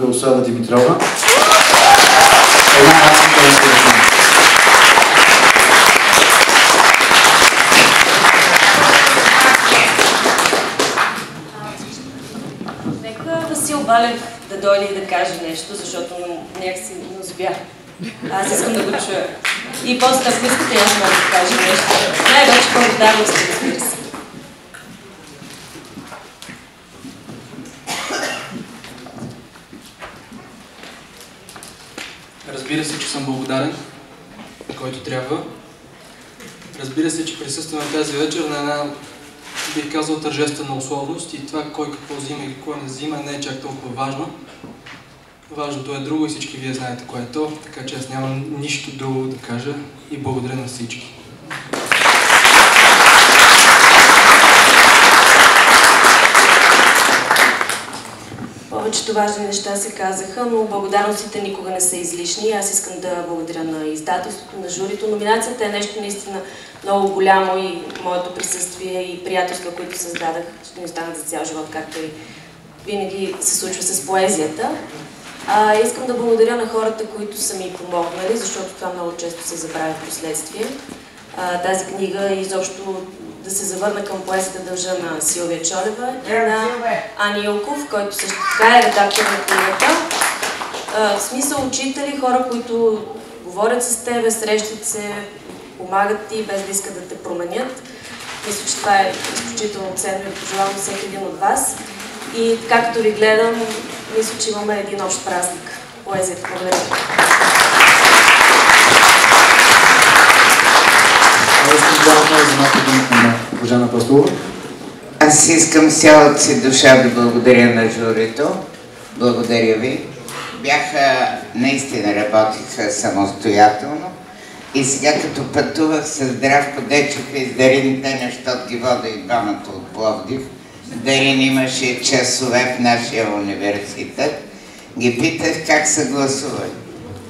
Белослава Димитрова. Една интересна. Нека Васил Балев да дойде и да каже нещо, защото някакси не успя. Аз искам да го чуя. И после, ако искате, аз мога да кажа нещо. Най-вече благодарност, разбира се. Разбира се, че съм благодарен, който трябва. Разбира се, че присъствам на тази вечер на една, бих казал, тържествена условност и това кой какво взима и какво не взима не е чак толкова важно. Важното е друго и всички вие знаете кое е то, така че аз нямам нищо друго да кажа и благодаря на всички. Повечето важни неща се казаха, но благодарностите никога не са излишни. Аз искам да благодаря на издателството, на журито. Номинацията е нещо наистина много голямо и моето присъствие и приятелства, които създадах, ще ни останат за цял живот, както и винаги се случва с поезията. А, искам да благодаря на хората, които са ми помогнали, защото това много често се забравя в последствие. А, тази книга изобщо да се завърна към поезията дължа на Силвия Чолева и на Ани Илков, който също така е редактор на книгата. В смисъл учители, хора, които говорят с тебе, срещат се, помагат ти, без да искат да те променят. Мисля, че това е изключително ценно и пожелавам всеки един от вас. И както ви гледам, мисля, че имаме един общ празник. Поезията. Благодаря. Аз искам да дам Аз искам цялата си душа да благодаря на журито. Благодаря ви. Бяха, наистина работиха самостоятелно. И сега като пътувах с Здравко Дечев и с Дарин Теня, защото ги вода и двамата от Пловдив, Дарин имаше часове в нашия университет, ги питах как са гласували.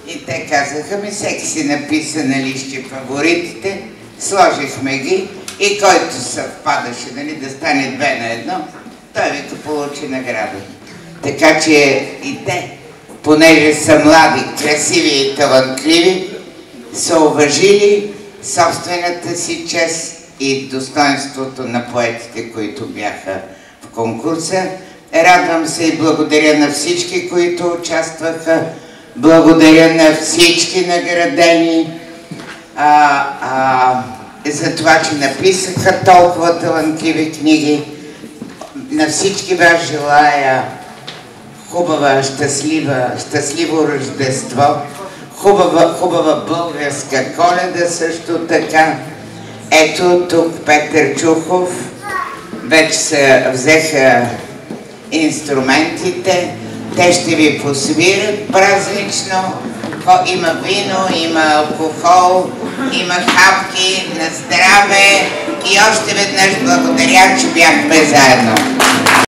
И те казаха ми, всеки си написа на лище фаворитите, сложихме ги и който съвпадаше, нали, да стане две на едно, той вика получи награда. Така че и те, понеже са млади, красиви и талантливи, са уважили собствената си чест и достоинството на поетите, които бяха в конкурса. Радвам се и благодаря на всички, които участваха. Благодаря на всички наградени а, а, за това, че написаха толкова талантливи книги. На всички вас желая хубава, щастлива, щастливо Рождество, хубава, хубава българска коледа също така. Ето тук Петър Чухов, вече се взеха инструментите, те ще ви посвират празнично, има вино, има алкохол, има хапки на здраве и още веднъж благодаря, че бяхме заедно.